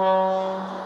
Música